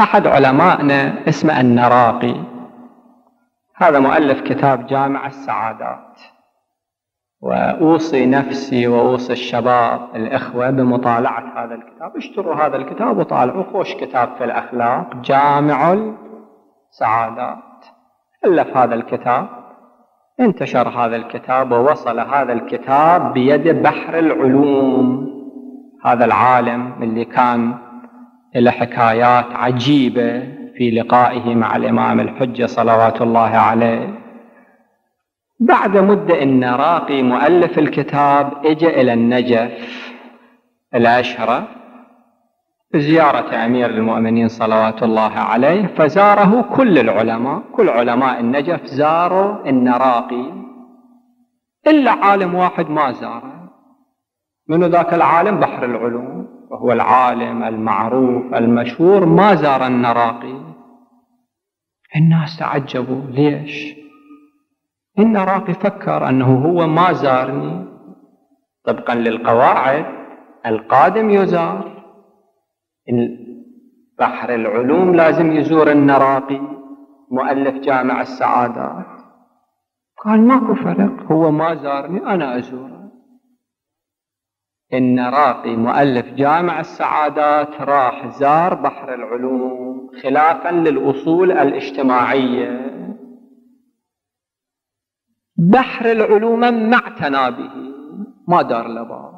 أحد علمائنا اسمه النراقي. هذا مؤلف كتاب جامع السعادات. وأوصي نفسي وأوصي الشباب الإخوة بمطالعة هذا الكتاب. اشتروا هذا الكتاب وطالعوا خوش كتاب في الأخلاق جامع السعادات. ألف هذا الكتاب انتشر هذا الكتاب ووصل هذا الكتاب بيد بحر العلوم. هذا العالم اللي كان له حكايات عجيبة في لقائه مع الإمام الحجة صلوات الله عليه. بعد مدة النراقي مؤلف الكتاب اجى إلى النجف الأشهرة زيارة أمير المؤمنين صلوات الله عليه. فزاره كل العلماء كل علماء النجف زاروا النراقي إلا عالم واحد ما زاره. من ذاك العالم؟ بحر العلوم. وهو العالم المعروف المشهور ما زار النراقي. الناس تعجبوا. ليش؟ النراقي فكر أنه هو ما زارني. طبقا للقواعد القادم يزار. بحر العلوم لازم يزور النراقي مؤلف جامع السعادات. قال ماكو فرق هو ما زارني أنا أزوره. النراقي مؤلف جامع السعادات راح زار بحر العلوم خلافا للأصول الاجتماعية. بحر العلوم ما اعتنى به ما دار لباس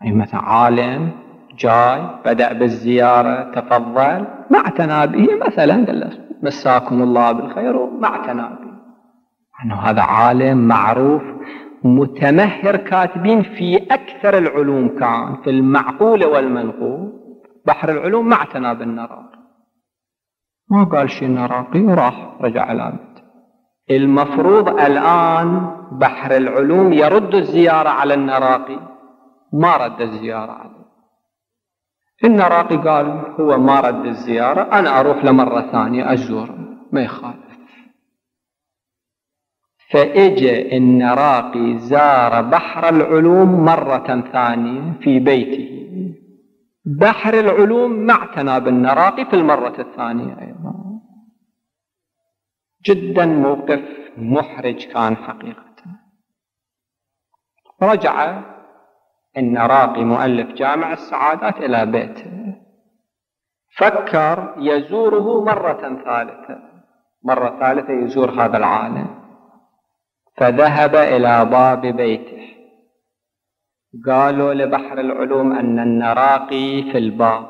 يعني مثلا عالم جاي بدأ بالزيارة تفضل. ما اعتنى به مثلا قال له مساكم الله بالخير. وما اعتنى به أنه هذا عالم معروف متمهر كاتبين في أكثر العلوم كان في المعقول والمنقول. بحر العلوم ما اعتنى بالنراقي ما قال شيء نراقي وراح رجع بيته المفروض الآن بحر العلوم يرد الزيارة على النراقي. ما رد الزيارة عليه. النراقي قال هو ما رد الزيارة أنا أروح لمرة ثانية أزور ما يخالف. فإجا النراقي زار بحر العلوم مرة ثانية في بيته. بحر العلوم ما اعتنى بالنراقي في المرة الثانية أيضا. جدا موقف محرج كان حقيقة رجع النراقي مؤلف جامع السعادات إلى بيته. فكر يزوره مرة ثالثة. مرة ثالثة يزور هذا العالم. فذهب إلى باب بيته. قالوا لبحر العلوم أن النراقي في الباب.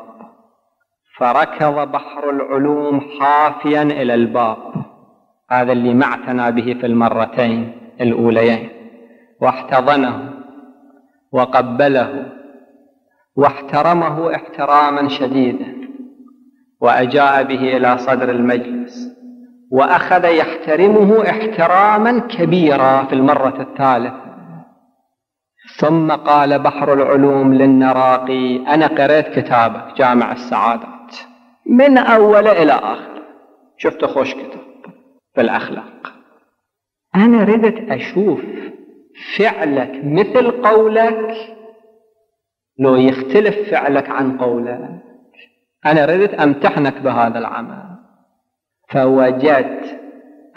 فركض بحر العلوم حافيا إلى الباب. هذا اللي ما اعتنى به في المرتين الأوليين. واحتضنه وقبله واحترمه احتراما شديدا. وأجاء به إلى صدر المجلس. وأخذ يحترمه احتراما كبيرا في المرة الثالثه ثم قال بحر العلوم للنراقي أنا قريت كتابك جامع السعادات. من أول إلى آخر. شفت خوش كتاب. في الاخلاق أنا ردت أشوف فعلك مثل قولك. لو يختلف فعلك عن قولك. أنا ردت أمتحنك بهذا العمل. فوجدت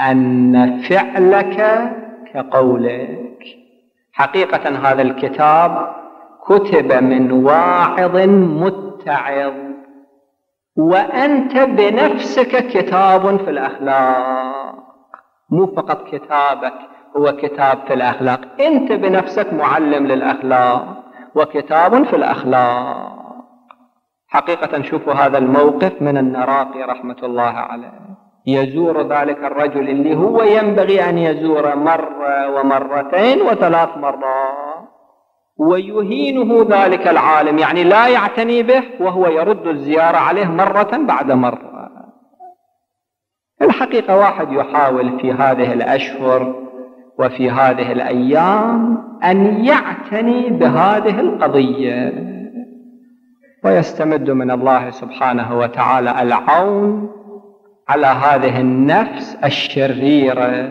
أن فعلك كقولك. حقيقة هذا الكتاب كتب من واعظ متعظ. وأنت بنفسك كتاب في الأخلاق. مو فقط كتابك هو كتاب في الأخلاق. أنت بنفسك معلم للأخلاق وكتاب في الأخلاق. حقيقة شوفوا هذا الموقف من النراقي رحمة الله عليه. يزور ذلك الرجل اللي هو ينبغي أن يزور مرة ومرتين وثلاث مرات. ويهينه ذلك العالم يعني لا يعتني به وهو يرد الزيارة عليه مرة بعد مرة. الحقيقة واحد يحاول في هذه الأشهر وفي هذه الأيام أن يعتني بهذه القضية. ويستمد من الله سبحانه وتعالى العون على هذه النفس الشريرة.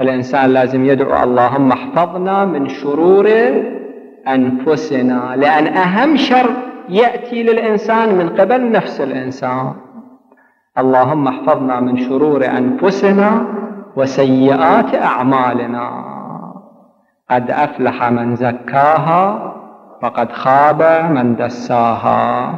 الإنسان لازم يدعو اللهم احفظنا من شرور أنفسنا لأن أهم شر يأتي للإنسان من قبل نفس الإنسان. اللهم احفظنا من شرور أنفسنا وسيئات أعمالنا. قد أفلح من زكاها وقد خاب من دساها.